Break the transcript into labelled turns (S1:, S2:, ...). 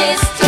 S1: mistake.